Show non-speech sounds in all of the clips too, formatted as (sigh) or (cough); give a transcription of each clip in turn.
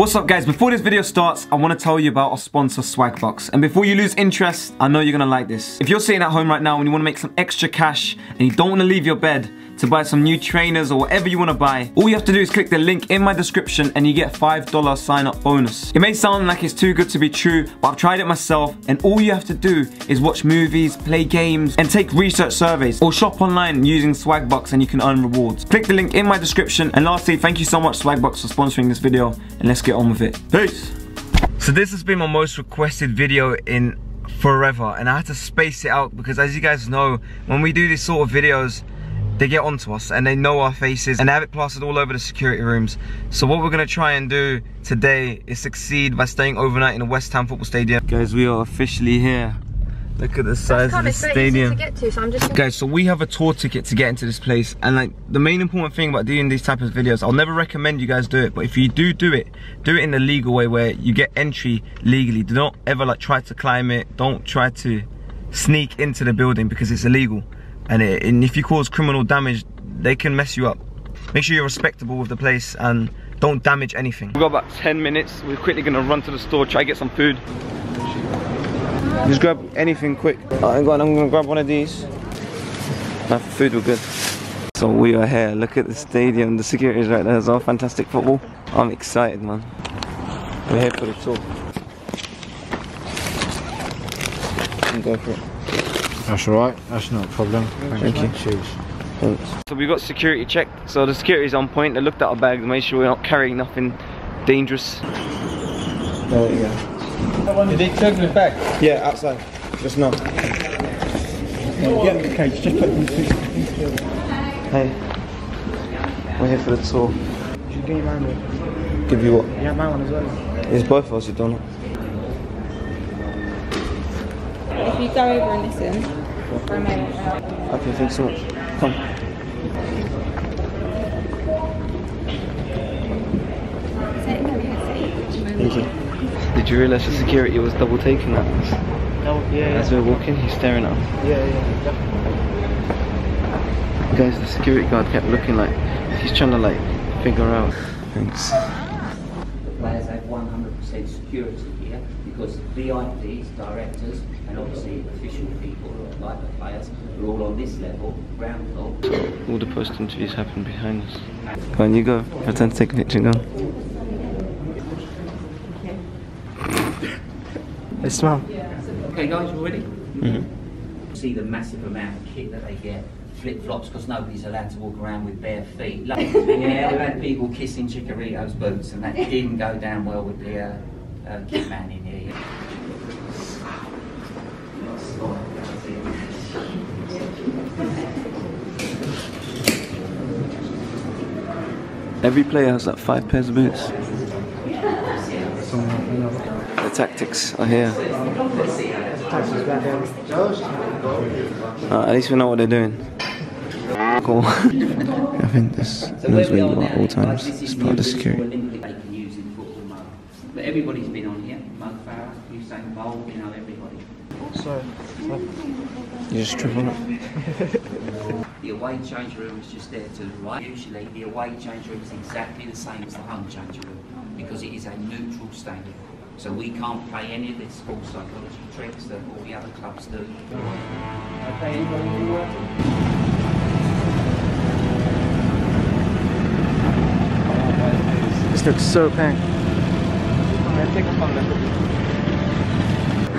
What's up guys, before this video starts, I want to tell you about our sponsor Swagbucks. And before you lose interest, I know you're to like this. If you're sitting at home right now and you want to make some extra cash and you don't want to leave your bed to buy some new trainers or whatever you want to buy, all you have to do is click the link in my description and you get $5 sign up bonus. It may sound like it's too good to be true, but I've tried it myself and all you have to do is watch movies, play games, and take research surveys or shop online using Swagbucks and you can earn rewards. Click the link in my description and lastly, thank you so much Swagbucks for sponsoring this video and let's get on with it. Peace! So this has been my most requested video in forever and I had to space it out because as you guys know, when we do these sort of videos, they get onto us and they know our faces and they have it plastered all over the security rooms. So what we're gonna try and do today is succeed by staying overnight in the West Ham football stadium. Guys, we are officially here. Look at the size of the stadium. To, so just... Guys, so we have a tour ticket to get into this place and like the main important thing about doing these type of videos, I'll never recommend you guys do it, but if you do do it, do it in the legal way where you get entry legally. Do not ever like try to climb it. Don't try to sneak into the building because it's illegal and, it, and if you cause criminal damage they can mess you up. Make sure you're respectable with the place and don't damage anything. We've got about 10 minutes. We're quickly gonna run to the store try to get some food. Just grab anything quick. I'm gonna grab one of these. Now for food we're good. So we are here. Look at the stadium. The security is right there as well. Fantastic football. I'm excited man. We're here for the tour. Go for it that's alright, that's not a problem. Thank, Thank you. Thanks. So we got security checked, so the security is on point. They looked at our bags, made sure we're not carrying nothing dangerous. There you go. Did they check the bag? Yeah, outside. Just now. Get in the cage, just put them Hey. We're here for the tour. You give me mine one. Give you what? Yeah, my one as well. It's both of us, you don't know. If you go over and listen for a moment. Okay, thanks so much. Come. Thank you. Did you realise the security was double taking at us? No, yeah. As we are walking, he's staring at us. Yeah, yeah, definitely. Guys, the security guard kept looking like he's trying to like figure out. Thanks. The players have 100% security here because VIPs, directors, and obviously official people like the players are all on this level, ground floor. All the post interviews happen behind us. Go on, you go. Pretend to take a picture, go. They smell. Okay guys, you ready? Mm -hmm. See the massive amount of kit that they get flip-flops because nobody's allowed to walk around with bare feet. yeah, we've had people kissing Chicharito's boots and that didn't go down well with the uh, uh, kit man in here. Every player has like five pairs of boots. The tactics are here. Uh, at least we know what they're doing. Cool. I think this knows where you are at all times. It's part of the security. But everybody's been on here. Mo Farah, Usain Bolt, you know everybody. Sorry. You just tripping (laughs) up. The away change room is just there to the right. Usually the away change room is exactly the same as the home change room because it is a neutral stadium. So we can't play any of this sports psychology tricks that all the other clubs do. Okay, This looks so pink.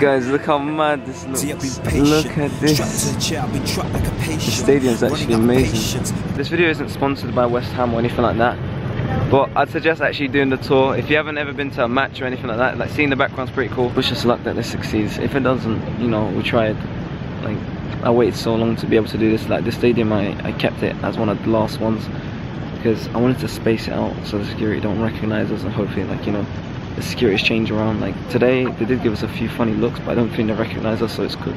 Guys, look how mad this looks. Look at this. The stadium's actually amazing. This video isn't sponsored by West Ham or anything like that. But I'd suggest actually doing the tour. If you haven't ever been to a match or anything like that, like seeing the background's pretty cool. Wish us luck that this succeeds. If it doesn't, you know, we tried. Like, I waited so long to be able to do this. Like, this stadium, I, I kept it as one of the last ones. Because I wanted to space it out so the security don't recognize us and hopefully, like, you know, the security's change around. Like, today, they did give us a few funny looks, but I don't think they recognize us, so it's good.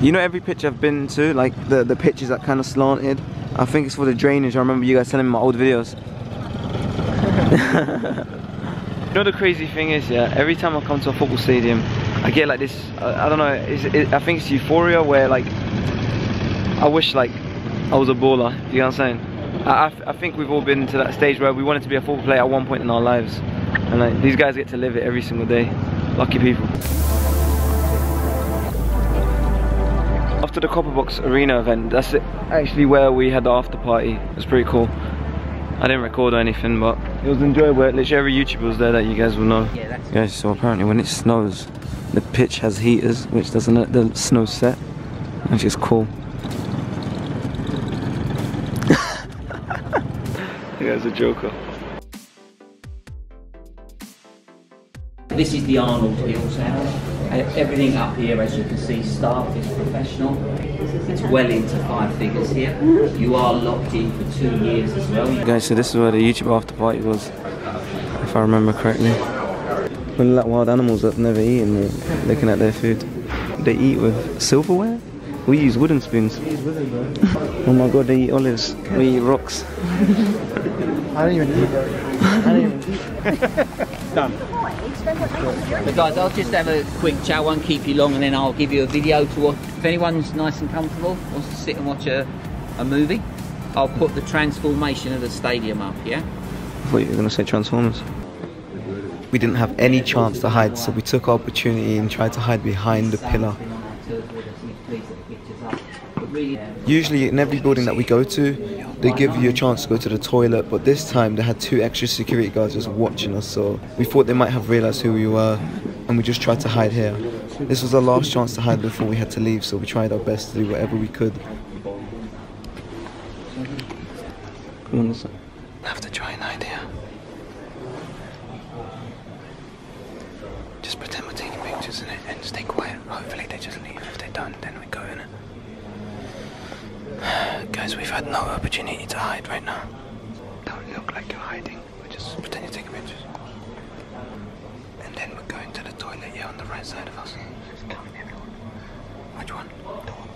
You know every pitch I've been to, like, the, the pitches that kind of slanted? I think it's for the drainage. I remember you guys telling me my old videos. (laughs) you know the crazy thing is, yeah, every time I come to a football stadium, I get like this, I, I don't know, it, I think it's euphoria where like, I wish like I was a baller, you know what I'm saying? I, I, I think we've all been to that stage where we wanted to be a football player at one point in our lives. And like, these guys get to live it every single day. Lucky people. After the Copperbox Arena event, that's it, actually where we had the after party. It was pretty cool. I didn't record or anything, but it was enjoyable. Literally every YouTuber was there that you guys will know. Yeah, that's Guys, so apparently when it snows, the pitch has heaters, which doesn't let the snow set, which is cool. (laughs) you guys a joker. This is the Arnold Hills house. Uh, everything up here, as you can see, staff is professional. It's well into five figures here. You are locked in for two years as well. Guys, so this is where the YouTube after party was, if I remember correctly. When like wild animals that have never eaten, they're looking at their food. They eat with silverware? We use wooden spoons. (laughs) oh my god, they eat olives. We eat rocks. (laughs) I don't even eat that. I don't even (laughs) eat. But guys, I'll just have a quick chat, won't keep you long, and then I'll give you a video to watch. If anyone's nice and comfortable, wants to sit and watch a, a movie, I'll put the transformation of the stadium up, yeah? I thought you were going to say Transformers. We didn't have any chance to hide, so we took our opportunity and tried to hide behind the pillar. Usually, in every building that we go to, they give you a chance to go to the toilet, but this time they had two extra security guards just watching us, so we thought they might have realized who we were, and we just tried to hide here. This was our last chance to hide before we had to leave, so we tried our best to do whatever we could. Come on, listen. I have to try an idea. Just pretend we're taking pictures in it and stay quiet. Hopefully they just leave. If they don't, then we go in it. Guys, we've had no opportunity to hide right now. Don't look like you're hiding. We're just pretend you're taking pictures. And then we're going to the toilet here on the right side of us. Come everyone. Which one? The one.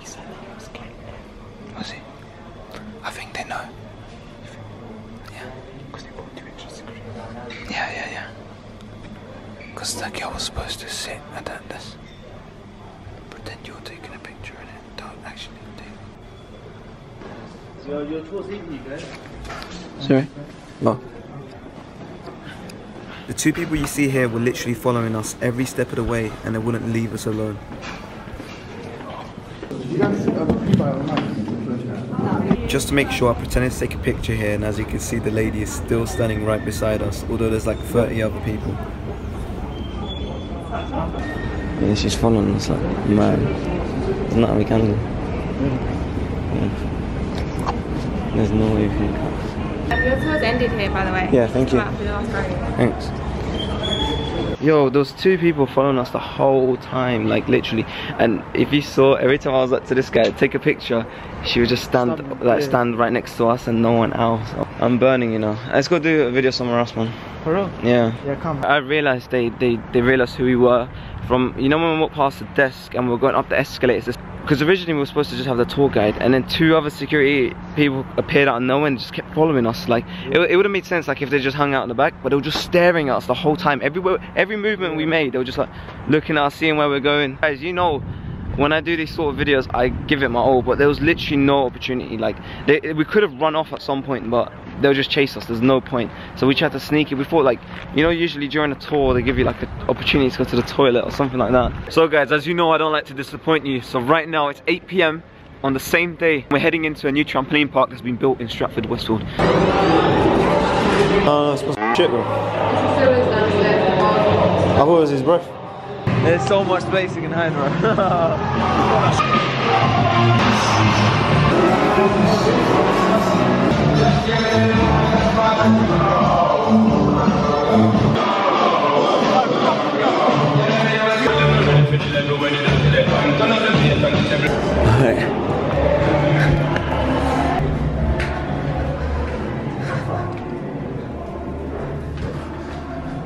He said that was Was he? I think they know. Yeah. Because they bought two extra screens. Yeah, yeah, yeah. Because that girl was supposed to sit at that desk. Pretend you're taking a picture in it. Don't actually take Sorry? Oh. The two people you see here were literally following us every step of the way and they wouldn't leave us alone. Just to make sure, I pretended to take a picture here, and as you can see, the lady is still standing right beside us, although there's like 30 other people. Yeah, she's following us like mad. There's nothing we can do. Yeah. There's no way we can. Um, your tour's ended here, by the way. Yeah, thank you. out for the last row. Thanks. Yo, those two people following us the whole time, like literally. And if you saw, every time I was like to this guy, take a picture, she would just stand, Stand, like yeah. stand right next to us and no one else. I'm burning, you know. Let's go do a video somewhere else, man. For real? Yeah. Yeah, come. I realized they, they, they realized who we were from, you know, when we walked past the desk and we are going up the escalators. Because originally we were supposed to just have the tour guide, and then two other security people appeared out of nowhere and just kept following us. Like it, it would have made sense like if they just hung out in the back, but they were just staring at us the whole time. Everywhere, every movement we made, they were just like looking at us, seeing where we're going. Guys, you know, when I do these sort of videos, I give it my all, but there was literally no opportunity. Like they, we could have run off at some point, but they'll just chase us. There's no point. So we tried to sneak it. We thought like, you know, usually during a tour they give you like an opportunity to go to the toilet or something like that. So guys, as you know, I don't like to disappoint you. So right now it's 8 p.m. on the same day. We're heading into a new trampoline park that's been built in Stratford, Westfield. Oh, that's shit, bro. I thought it was his breath. There's so much space you can hide.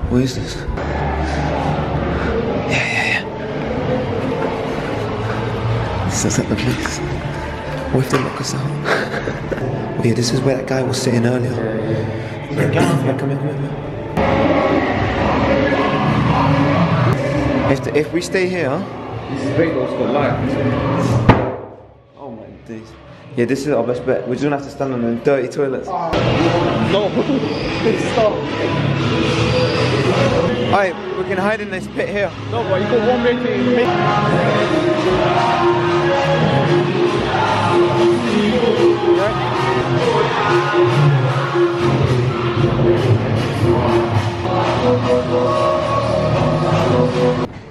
Where is this? Yeah, yeah, yeah. This is at the place. What if they lock us out? oh yeah, this is where that guy was sitting earlier. Yeah, come here, come here, come here. If, the, if we stay here... This is it's got light. Oh my days. Yeah, this is our best bet. We're just gonna have to stand on them dirty toilets. Oh, no. (laughs) Stop. Alright, can hide in this pit here. No, but you got one way to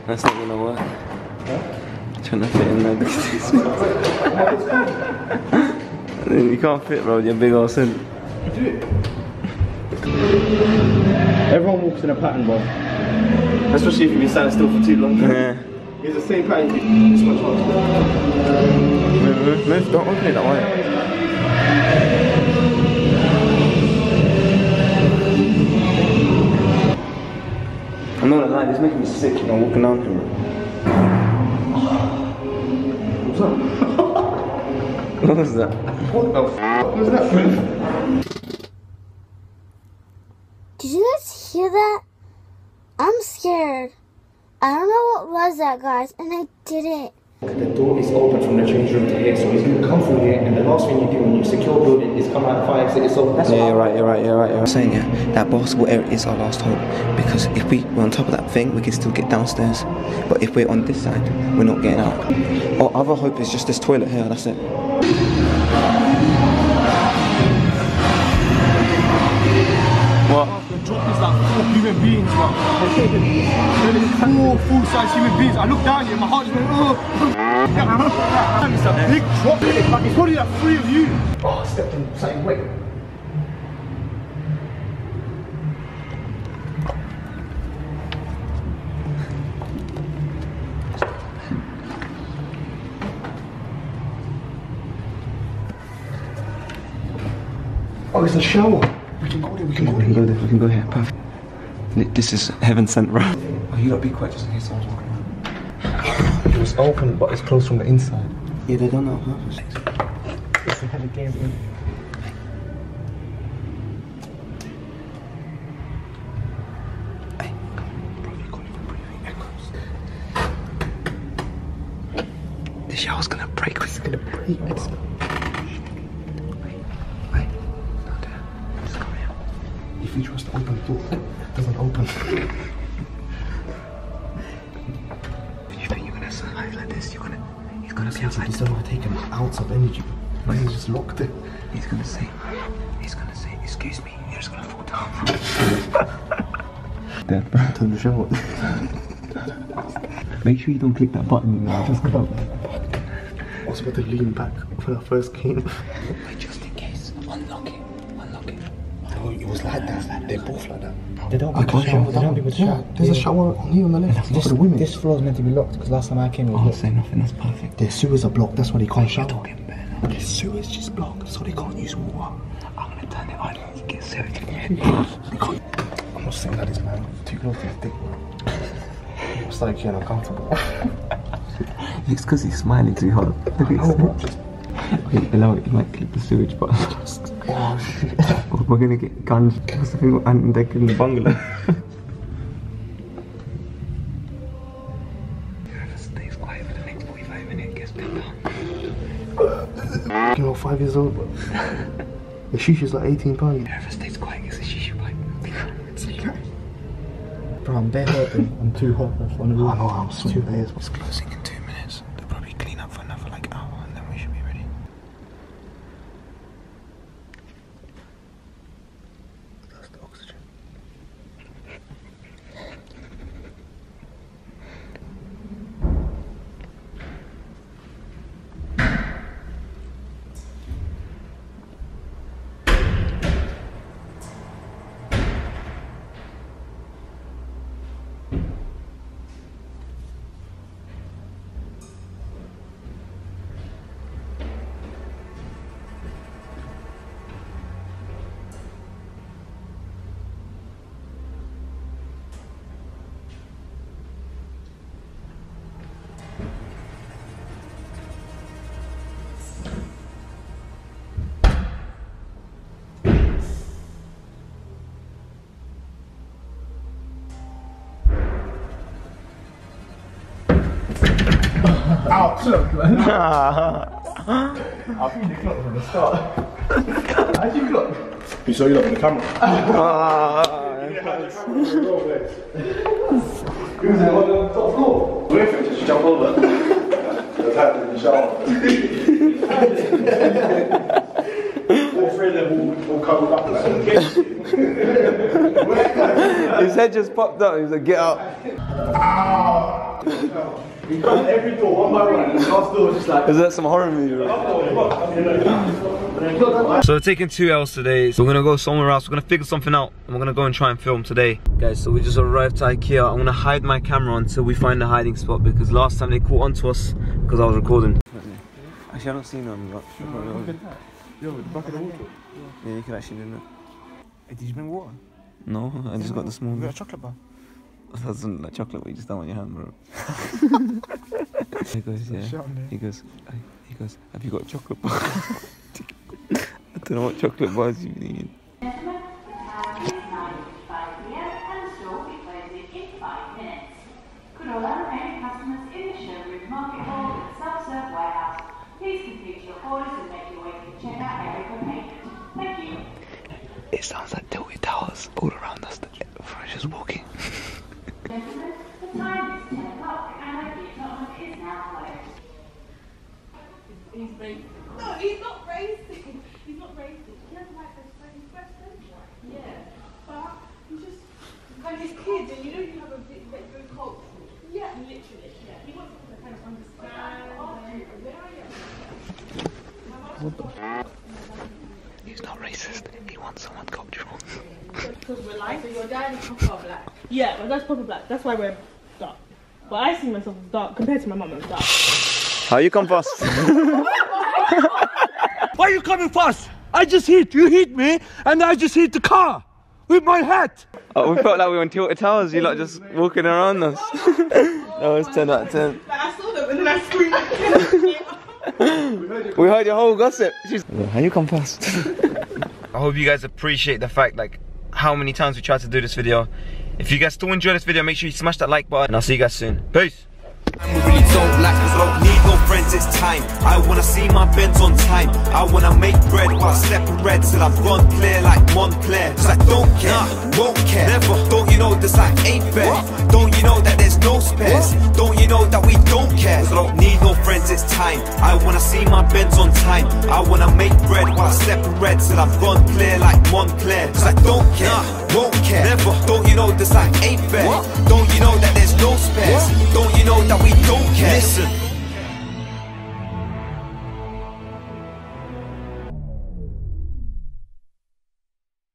That's not gonna work. Trying to fit in there. (laughs) you can't fit, bro, with your big old sin. Everyone walks in a pattern, bro. Especially if you've been standing still for too long. Yeah. It's the same pattern. This much faster. Move, move, move. Don't open it that way. I'm not gonna lie, this is making me sick, you know, walking down here. What's up? (laughs) what was that? What the f was that? Did you guys hear that? I'm scared. I don't know what was that, guys, and I didn't. The door is open from the change room to here, so he's going to come through here, and the last thing you do when you secure a building is come out and fire exit. So that's Yeah, you're right, you're right, you're right, you're right. Saying yeah, that basketball area is our last hope because if we were on top of that thing, we can still get downstairs. But if we're on this side, we're not getting out. Our other hope is just this toilet here. That's it. Drop four human beings, bro. four full-size human beings. I look down here, and my heart just went, oh. it's a big drop. Like, it's probably like three of you. Oh, I stepped on something. Wait. Oh, it's a shower. We can go there. We can go We can there. go there. We can go here. Perfect. This is heaven sent, bro. Oh, you gotta be quiet just in case someone's walking around. It was open, but it's closed from the inside. Yeah, they don't know purpose. It's a heavy game. man. Hey, come on, bro. You can't even breathe. Echoes. Shower's gonna break. It's gonna break. It's Wait, If you trust to open the door, it doesn't open. You think you're gonna survive like this? You're gonna. He's gonna be outside. He's not taking an ounce of energy. Like he's just locked it. He's gonna say. He's gonna say. Excuse me. You're just gonna fall down. Dead, bro. (laughs) Turn the shower. Make sure you don't click that button. Just go. I was about to lean back when I first came. Wait, just in case. Unlock it. It. Oh, was like that. They're both like that. They don't I can't shower. They don't with with shower. There's a shower on here on the left. This, for the women. this floor is meant to be locked because last time I came it was I'll locked. say nothing. That's perfect. Their sewers are blocked. That's why they can't shower. Talking better now. Their sewers just blocked, so they can't use water. I'm gonna turn it on. You get. They can't. I'm not saying that is man. Too close to his dick. I'm starting getting uncomfortable. (laughs) It's because he's smiling too hard. Look at just Wait, below it, you might click the sewage button. oh shit. We're gonna get guns. What's the thing with Ant and Dec in the bungalow? Whoever stays quiet for the next 45 minutes gets (laughs) pinned down. You know, five years old, but the shisha's like 18 pounds. Whoever stays quiet gets a shisha pipe. Bro, I'm bare hurting. I'm too hot. That's one of I know, I'm sweating Ouch! Look, man. I think you clocked from the start. (laughs) How'd you clock? You saw you up on the camera. (laughs) Who's there on the top floor? Wait for it, just jump over. That's happening in the shower. All three of them all, all covered up like His head just popped up. He was like, get up. (laughs) He comes every door one by one, and the last door is just like. Is that some horror movie? So we're taking two L's today. So we're gonna go somewhere else. We're gonna figure something out. And we're gonna go and try and film today. Guys, so we just arrived to Ikea. I'm gonna hide my camera until we find a hiding spot because last time they caught onto us because I was recording. Actually, I don't see them. But Yo, the bucket of water. yeah, you can actually do that. Hey, did you bring water? No, I just got the small. We got a chocolate bar. (laughs) That's not like chocolate, but you just don't want your hand, bro. (laughs) he goes, yeah. Shut on there. He goes, he goes, have you got a chocolate bar? (laughs) I don't know what chocolate bars you need. Gentlemen, the time is 9.55 p.m. and the store will be closing in five minutes. Could all other paying customers in the showroom market hall and self-serve warehouse please complete your orders and make your way to the checkout area for payment. Thank you. It sounds like Tilted Towers all around us. Fresh just walking. The time is 10 o'clock and our gift shop is now closed. He's racist. No, he's not racist. He's not racist. Yeah. But just kind of kids, and you know you have a cultural. Yeah. Literally. Yeah. He wants to kind of understand. He's not racist. He wants someone cultural. Because we're light. So your dad is proper black. Yeah, my dad's proper black. That's why we're dark. But I see myself as dark compared to my mum. I'm dark. How you come fast? (laughs) Why are you coming fast? I just hit, you hit me, and I just hit the car with my hat. oh, we felt like we were on Tilted Towers. You like just walking around us. (laughs) that was 10 out of 10. I saw them and then I screamed. (laughs) We heard your whole gossip. She's, how you come fast? I hope you guys appreciate the fact like how many times we tried to do this video. If you guys still enjoy this video, make sure you smash that like button and I'll see you guys soon. Peace. We really don't like cause I don't need no friends, it's time. I wanna see my Benz on time. I wanna make bread while I step red till I've gone clear like Montclair. Cause I don't care, nah, won't care. Never. Don't you know this life ain't fair? Don't you know that there's no spares? Don't you know that we don't care? Cause I don't need no friends, it's time. I wanna see my Benz on time. I wanna make bread while I step red till I've gone clear like Montclair. Cause I don't care, won't care. Never. Don't you know this life ain't fair? Don't you know that there's no spares? Don't you know that we don't care? Listen.